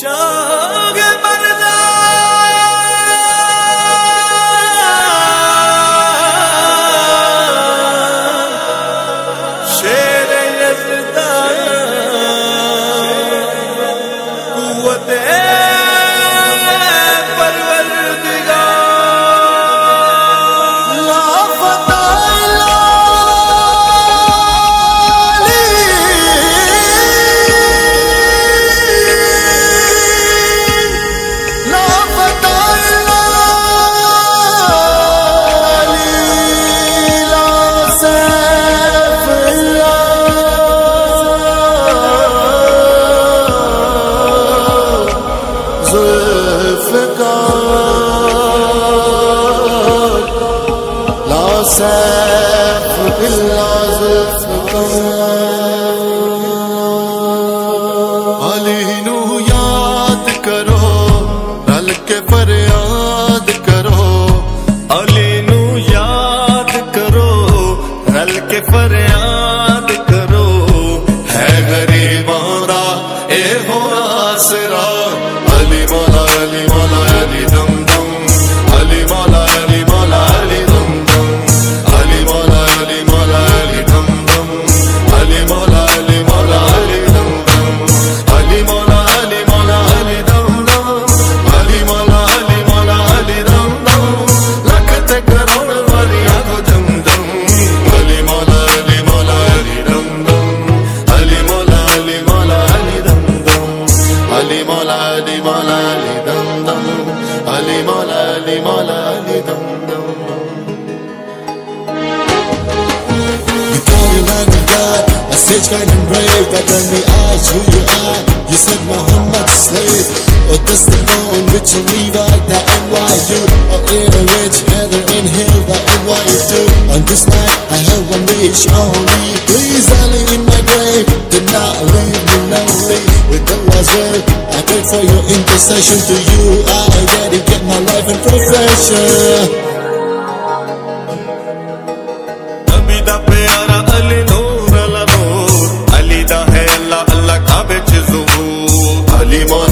Show. السيف بالعزف كمان مولا علی مولا علی دم دم علی مولا علی مولا علی دم دم You call your man of God, a sage kind and brave that when we ask who you are, you said Muhammad's slave. Or this the phone which you leave out the NYU, or in a rich heather in hill the NYU. On this night, I have one wish only. station to you. I already get my life and profession Ali Mon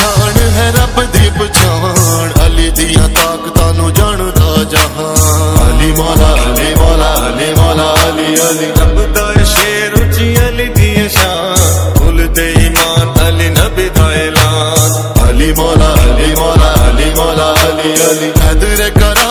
ਸ਼ਾਨ ਹੈ ਰੱਬ ਦੀ ਪਛਾਣ। ਅਲੀ ਦੀਆਂ ਤਾਕਤਾਂ ਨੂੰ ਜਾਣਦਾ ਜਹਾਨ। ਅਲੀ ਮੌਲਾ ਅਲੀ ਮੌਲਾ ਅਲੀ ਮੌਲਾ, ਅਲੀ ਅਲੀ। ਰੱਬ ਦਾ ਸ਼ੇਰ ਉੱਚੀ ਅਲੀ ਦੀ ਸ਼ਾਨ। ਕੁਲ ਦੇ ਇਮਾਨ ਅਲੀ ਨਬੀ ਦਾ ਐਲਾਨ। ਅਲੀ ਮੌਲਾ ਅਲੀ ਮੌਲਾ ਅਲੀ ਮੌਲਾ, ਅਲੀ ਅਲੀ। ਹਦਰ ਕਰਾ